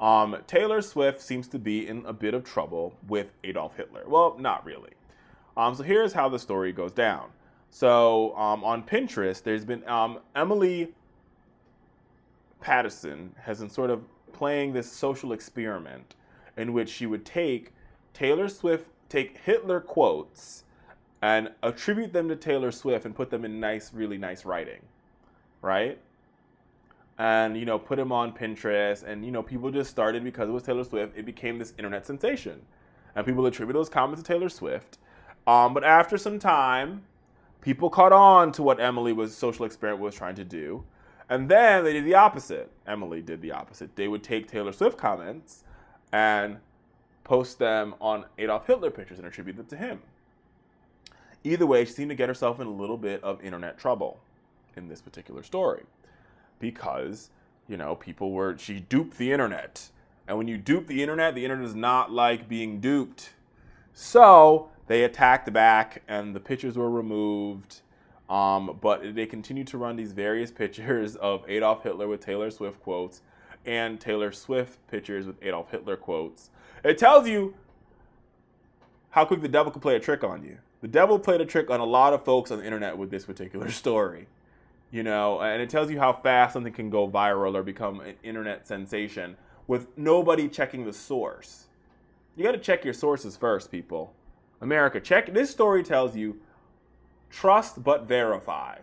Um, Taylor Swift seems to be in a bit of trouble with Adolf Hitler. Well, not really. Um, so here's how the story goes down. So um, on Pinterest, there's been um, Emily Pattinson has been sort of playing this social experiment in which she would take Taylor Swift, take Hitler quotes and attribute them to Taylor Swift and put them in nice, really nice writing, right? And you know, put them on Pinterest, and you know, people just started because it was Taylor Swift. It became this internet sensation, and people attribute those comments to Taylor Swift. Um, but after some time, people caught on to what Emily was social experiment was trying to do, and then they did the opposite. Emily did the opposite. They would take Taylor Swift comments and post them on Adolf Hitler pictures and attribute them to him. Either way, she seemed to get herself in a little bit of internet trouble in this particular story because, you know, people were, she duped the internet. And when you dupe the internet, the internet does not like being duped. So they attacked back and the pictures were removed. Um, but they continued to run these various pictures of Adolf Hitler with Taylor Swift quotes and Taylor Swift pictures with Adolf Hitler quotes. It tells you how quick the devil can play a trick on you. The devil played a trick on a lot of folks on the internet with this particular story. You know, and it tells you how fast something can go viral or become an internet sensation with nobody checking the source. You got to check your sources first, people. America, check this story tells you trust but verify.